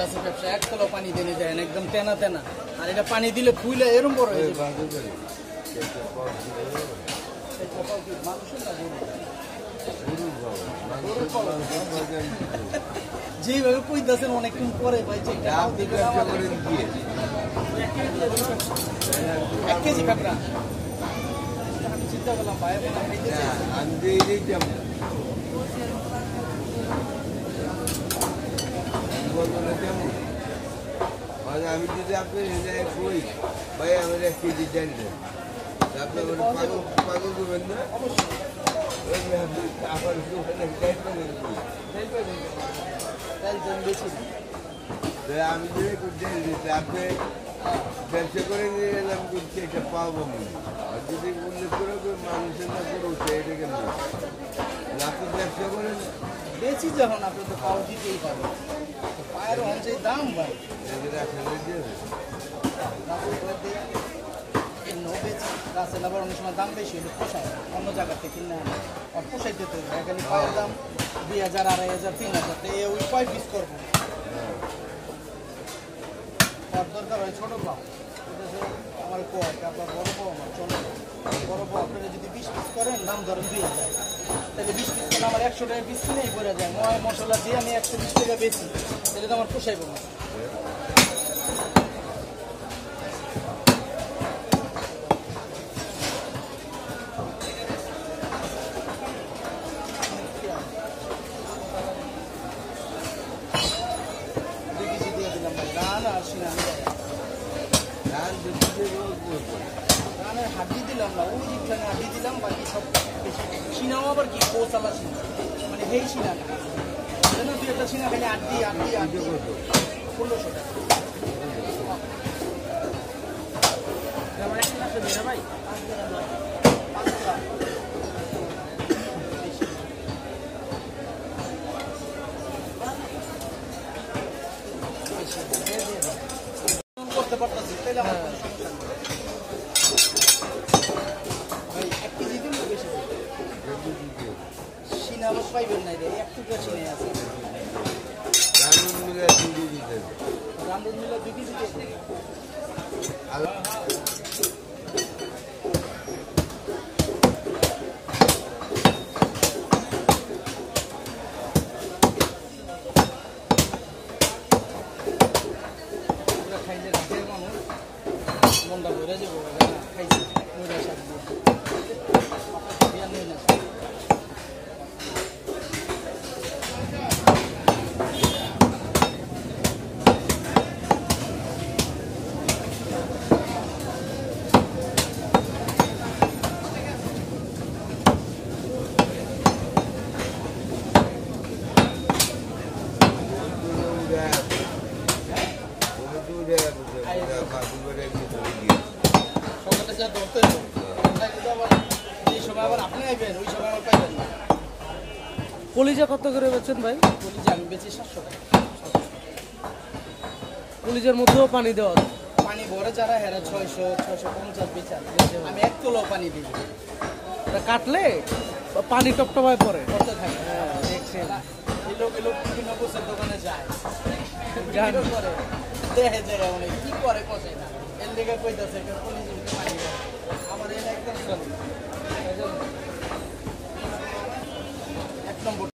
আছে পানি দেনে একদম তেনা আর এটা পানি দিলে? যেভাবে কইতাছেন অনেকক্ষণ পরে ভাই এক কেজি আমি চিন্তা করলাম, ভাই বোনা খাইতে চাই। আমি যদি আপনি এখানে কই ভাই আমার এক কেজি চাল দেন আপনি আমার পাগল পাগল করবেন না আবার আমি যদি চাল দিতে আপনি ব্যবসা করে নিয়ে এলাম কিন্তু এটা পাবো আর যদি উল্লেখ করে মানুষের না করে উঠে এটা কেন আপনি ব্যবসা করেন বেশি যখন আপনি তো পাও দিতেই হচ্ছে দাম ভাই গাছের আবার অনেক সময় দাম বেশি হলে পোষায় অন্য জায়গা থেকে কিনে আনে আর পোষাইতে তো হবে। এখানে পায়ের দাম দুই হাজার আড়াই হাজার তিন হাজার তো এ ওই কয় পিস করব তার দরকার হয় ছোটো পাও আমার কয় আপনার বড় পাও আমার চলো পাও আপনারা যদি বিশ পিস করেন, দাম ধরেন দুই হাজার। তাহলে বিশ পিস করলে আমার একশো টাকা পিস কিনেই পড়ে যায়। ময় মশলা দিয়ে আমি একশো বিশ টাকা বেশি তাহলে তো আমার পোষাইব না। দুই কেজি রানের হাড্ডি দিলাম না, ওই যেখানে হাড্ডি দিলাম, বাকি সব সিনাও আবার কি কোচালা সিনা? মানে হেই সিনা না। দুই একটা সিনা খালি আড্ডি আড্ডি আড্ডি ষোলোশো টাকা। করতে পারতেছি তাহলে আমার কোনো সমস্যা নেই। ভাই এক কেজি দিন বেশি সিনা আবার পাইবেন না রে এক টুকরা সিনে আছে। রানুন মিলে চিনি মিলে দুই কেজি। পুরা খাইছে রাতের মানুষ মনটা ভরে যাব। যা ধরতে হবে। তাই কিন্তু আবার যেই সময় আবার আপনি আইবেন ওই সময় আবার পাইবেন না। কলিজা কত করে বেচেন ভাই? যে আমি বেশি সাতশো টাকা। কলিজার মধ্যেও পানি দেওয়া পানি ভরে যারা হেরা ছয়শো ছয়শো পঞ্চাশ বিচার। আমি এক কিলো পানি দিই। তা কাটলে পানি টপটপায় পড়ে। কত থাকে। দেখছেন এই লোক এই লোক বিভিন্ন বছর দোকানে যায়। করে। দেখে যায় অনেক। কি করে কষে না। লেগে কইতাছে। আমার এটা একদম এক নম্বর